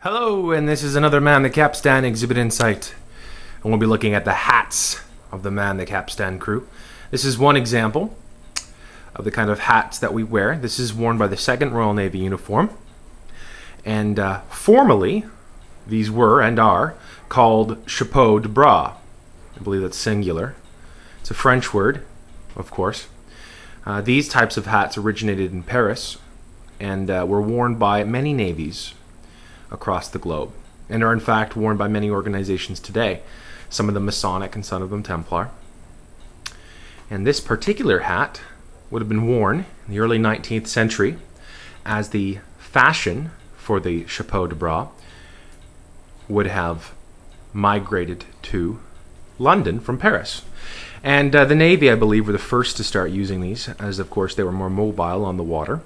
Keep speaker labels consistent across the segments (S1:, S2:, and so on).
S1: Hello, and this is another Man the Capstan exhibit insight. And we'll be looking at the hats of the Man the Capstan crew. This is one example of the kind of hats that we wear. This is worn by the 2nd Royal Navy uniform. And uh, formally, these were and are called chapeau de bras. I believe that's singular. It's a French word, of course. Uh, these types of hats originated in Paris and uh, were worn by many navies across the globe and are in fact worn by many organizations today, some of them Masonic and some of them Templar. And this particular hat would have been worn in the early 19th century as the fashion for the chapeau de bras would have migrated to London from Paris. And uh, the Navy, I believe, were the first to start using these, as of course they were more mobile on the water.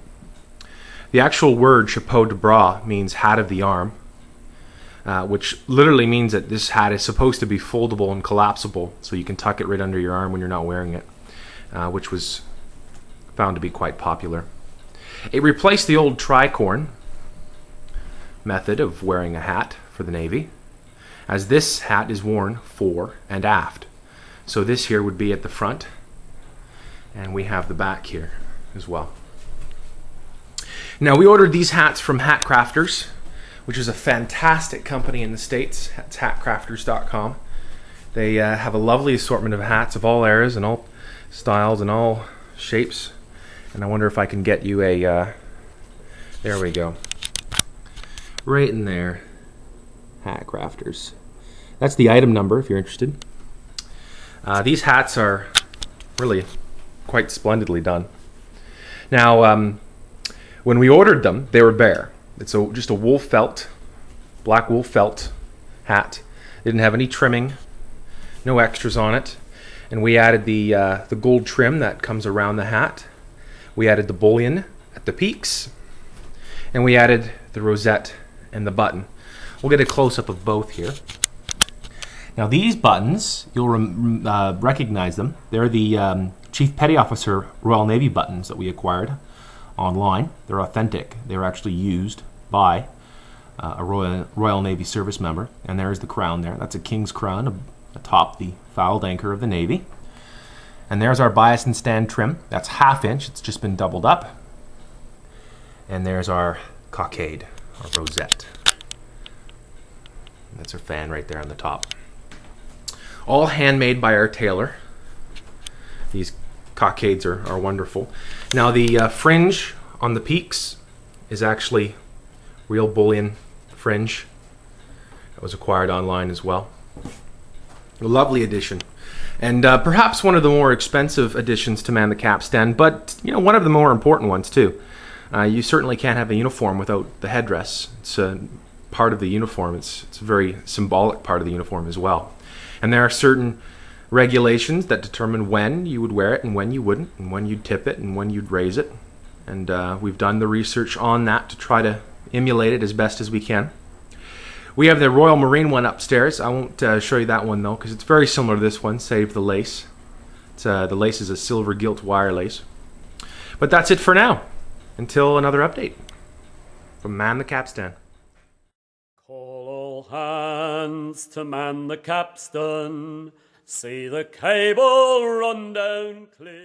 S1: The actual word chapeau de bras means hat of the arm, uh, which literally means that this hat is supposed to be foldable and collapsible, so you can tuck it right under your arm when you're not wearing it, uh, which was found to be quite popular. It replaced the old tricorn method of wearing a hat for the Navy, as this hat is worn fore and aft. So this here would be at the front, and we have the back here as well. Now, we ordered these hats from Hat Crafters, which is a fantastic company in the States. It's hatcrafters.com. They uh, have a lovely assortment of hats of all eras and all styles and all shapes. And I wonder if I can get you a. Uh, there we go. Right in there. Hat Crafters. That's the item number if you're interested. Uh, these hats are really quite splendidly done. Now, um, when we ordered them, they were bare. It's a, just a wool felt, black wool felt hat. didn't have any trimming, no extras on it. And we added the, uh, the gold trim that comes around the hat. We added the bullion at the peaks. And we added the rosette and the button. We'll get a close-up of both here. Now these buttons, you'll uh, recognize them. They're the um, Chief Petty Officer Royal Navy buttons that we acquired online. They're authentic. They were actually used by uh, a Royal, Royal Navy service member. And there's the crown there. That's a king's crown atop the fouled anchor of the Navy. And there's our bias and stand trim. That's half inch. It's just been doubled up. And there's our cockade, our rosette. That's our fan right there on the top. All handmade by our tailor. These cockades are, are wonderful. Now the uh, fringe on the peaks is actually real bullion fringe that was acquired online as well. A lovely addition. And uh, perhaps one of the more expensive additions to Man the Capstan, but you know one of the more important ones too. Uh, you certainly can't have a uniform without the headdress. It's a part of the uniform. It's, it's a very symbolic part of the uniform as well. And there are certain regulations that determine when you would wear it and when you wouldn't, and when you'd tip it and when you'd raise it. And uh, we've done the research on that to try to emulate it as best as we can. We have the Royal Marine one upstairs. I won't uh, show you that one though, because it's very similar to this one, save the lace. Uh, the lace is a silver gilt wire lace. But that's it for now. Until another update from Man the Capstan.
S2: Call all hands to man the capstan. See the cable run down clear.